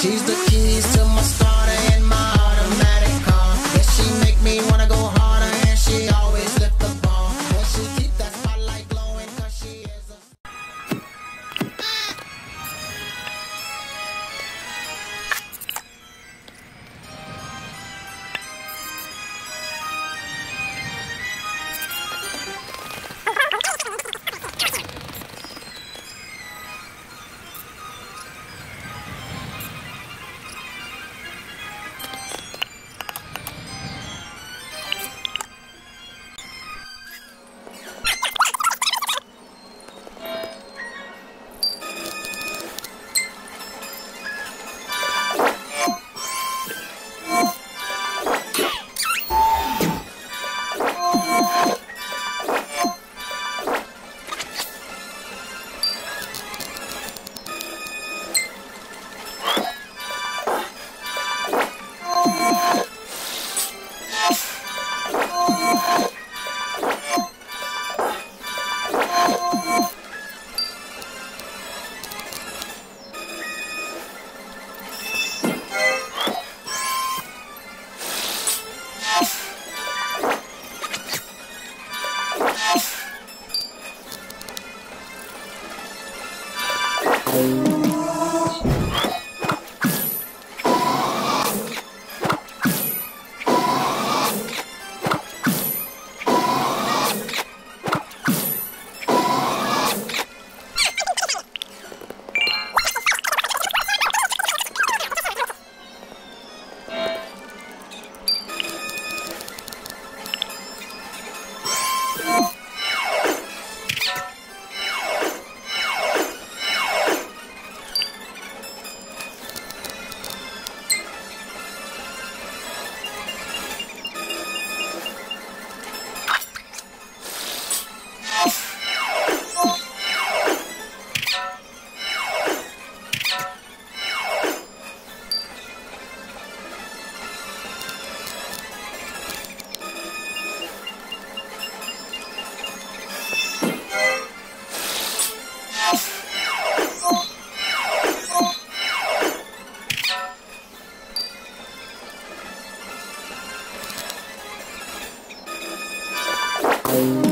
She's the Bye.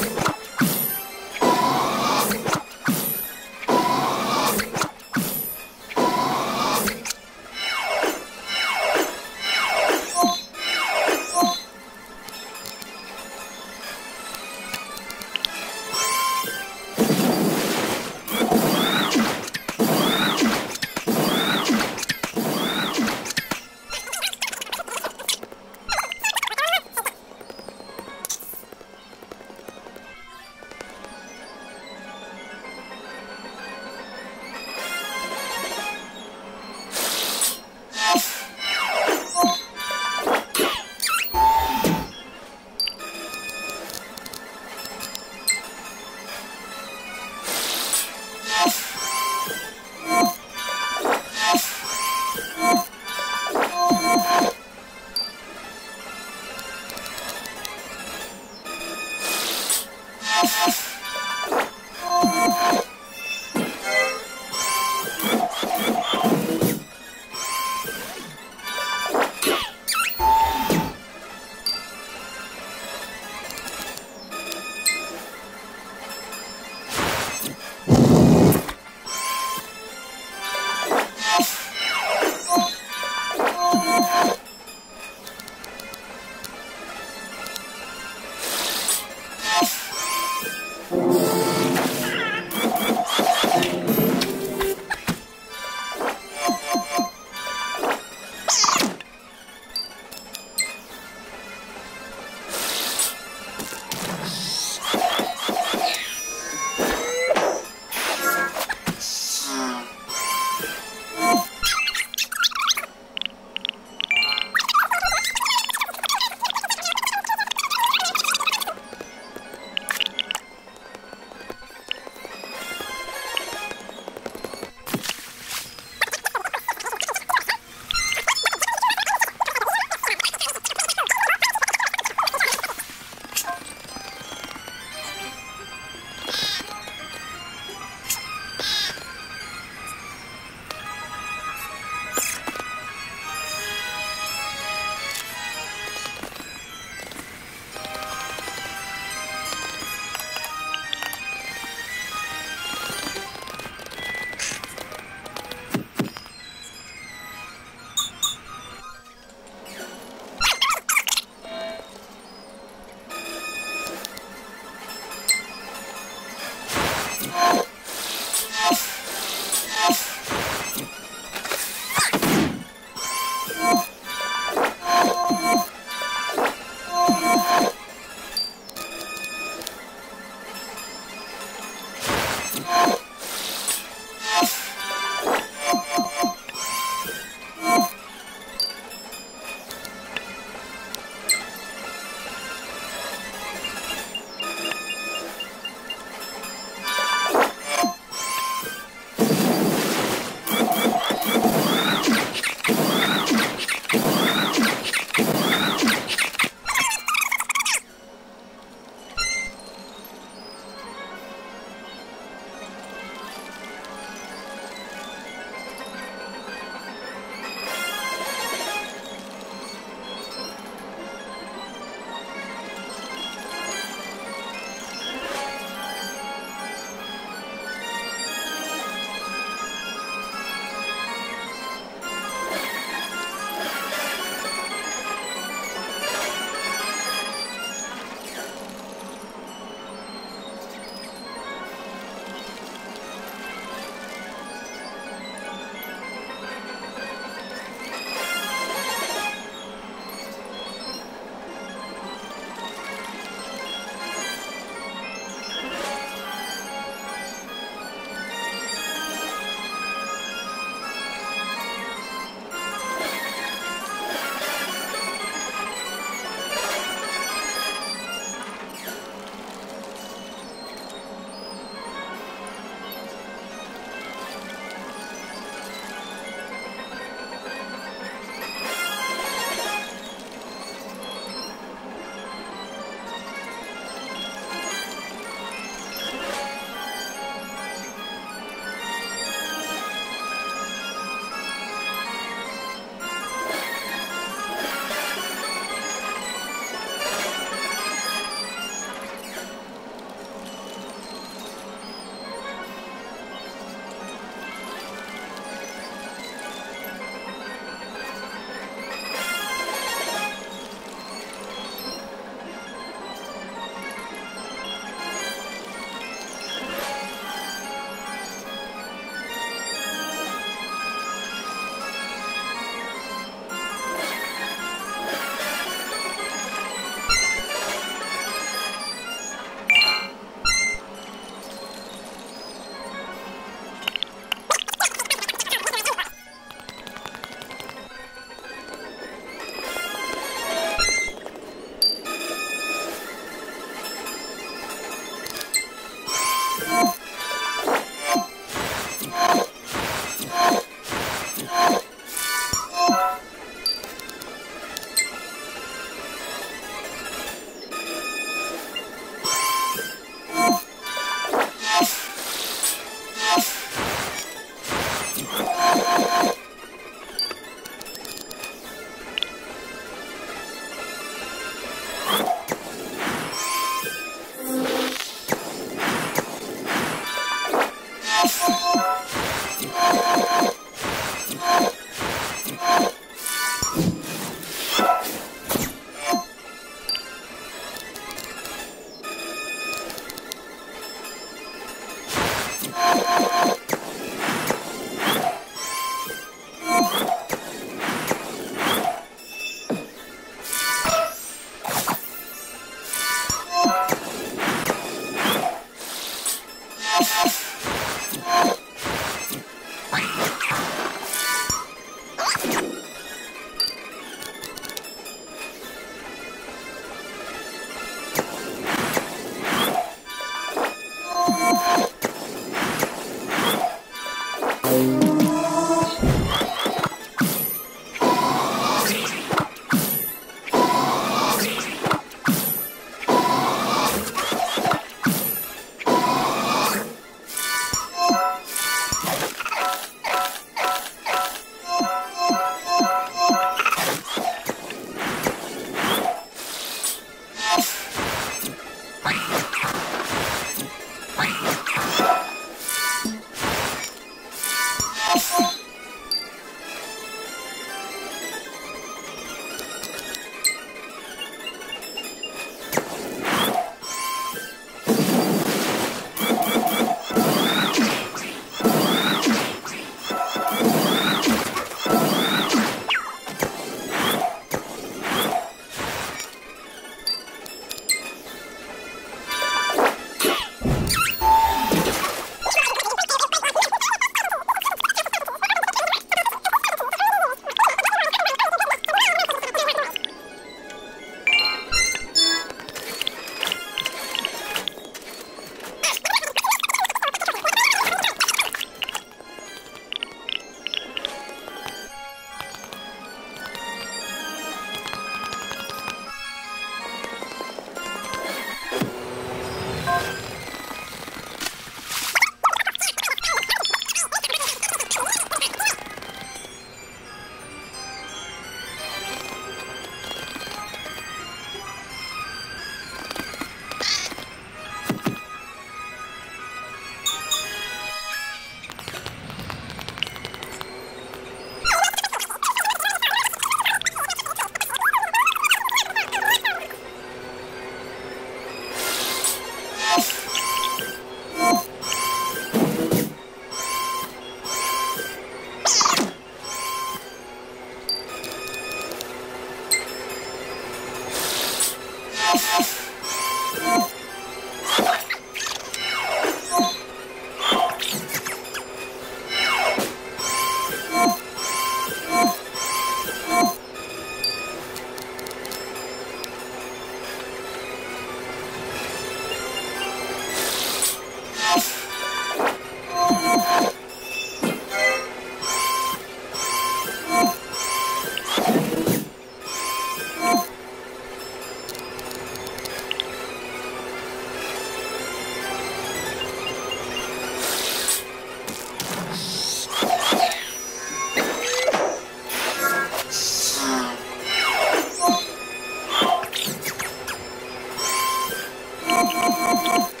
Oh!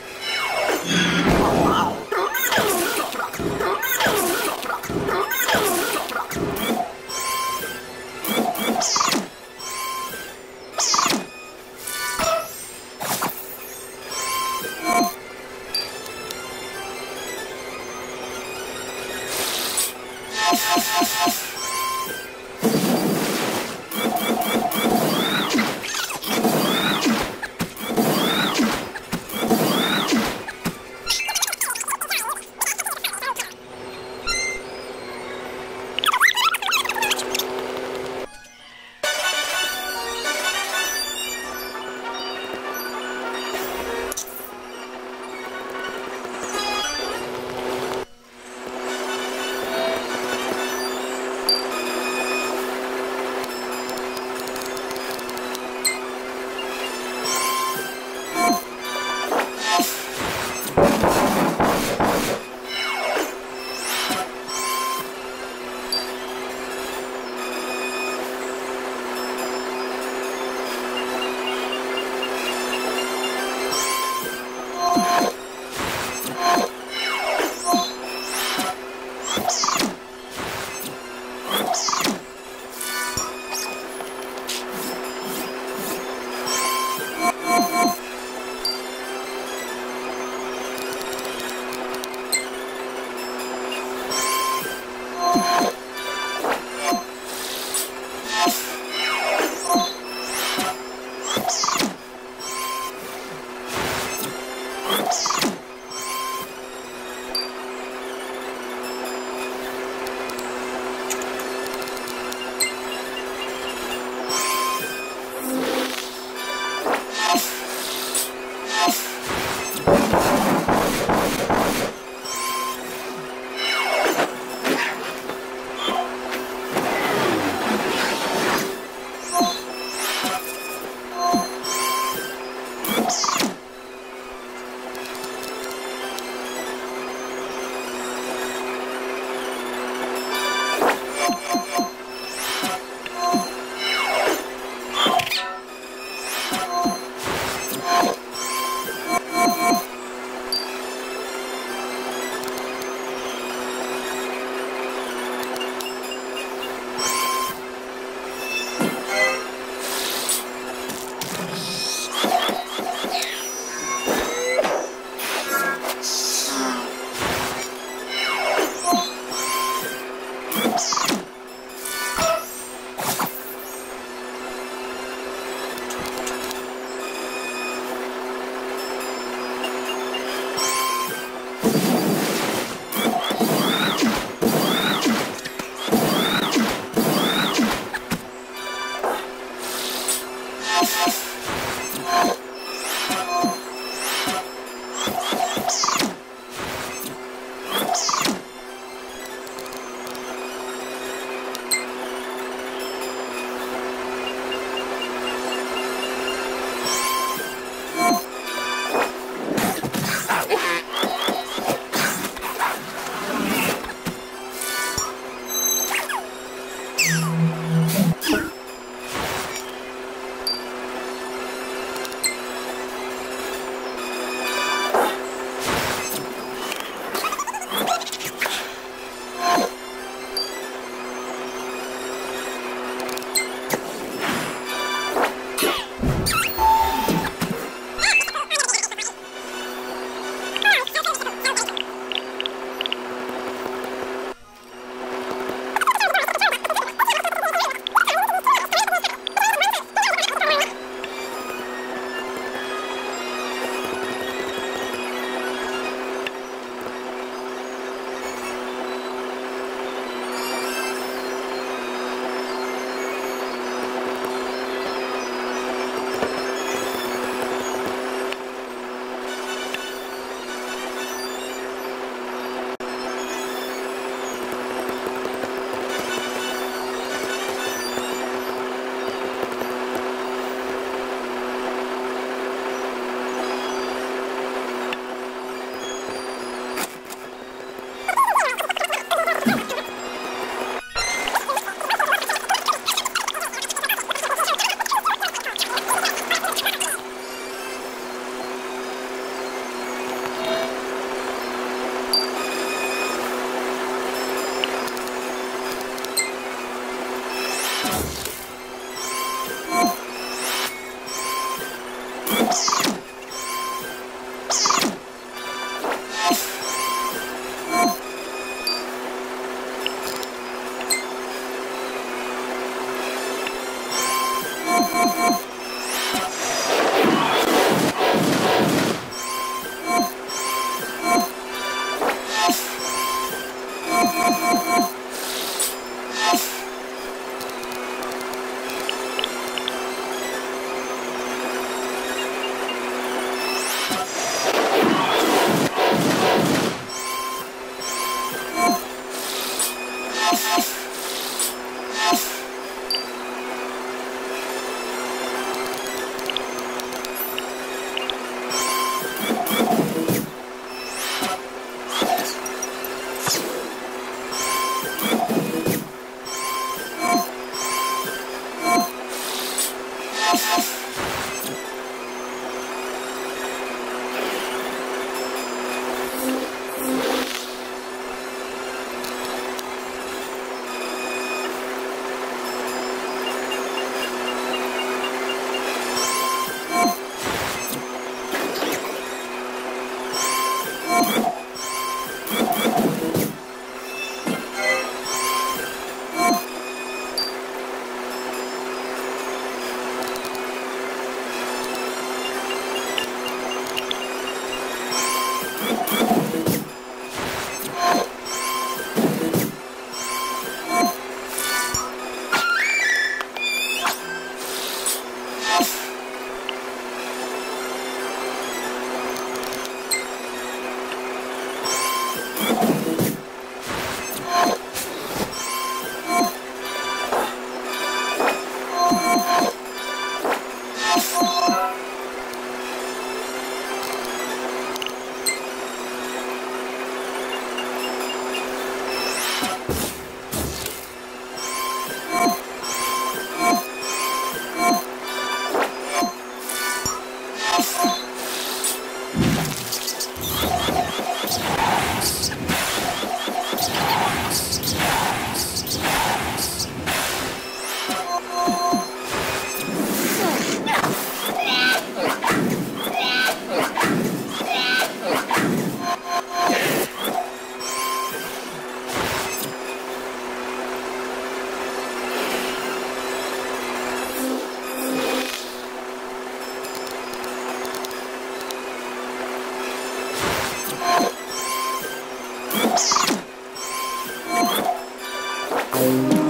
Bye.